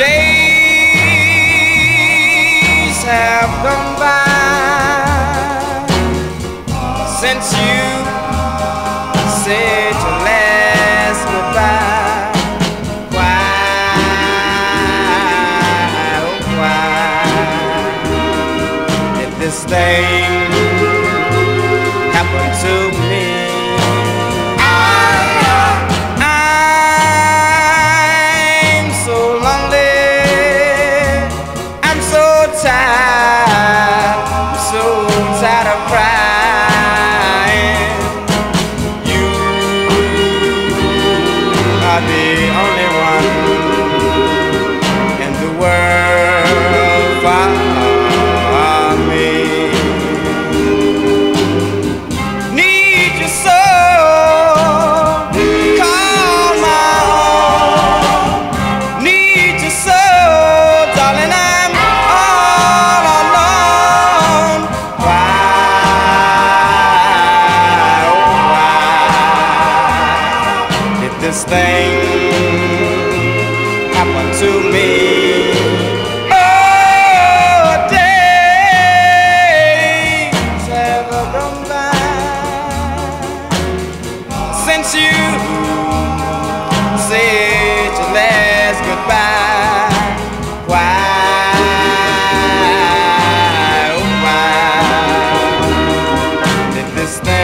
Days have gone by since you said to last goodbye. Why, oh why did this thing? Are the only one this thing happened to me. Oh, days have gone by since you said your last goodbye. Why? Oh, this thing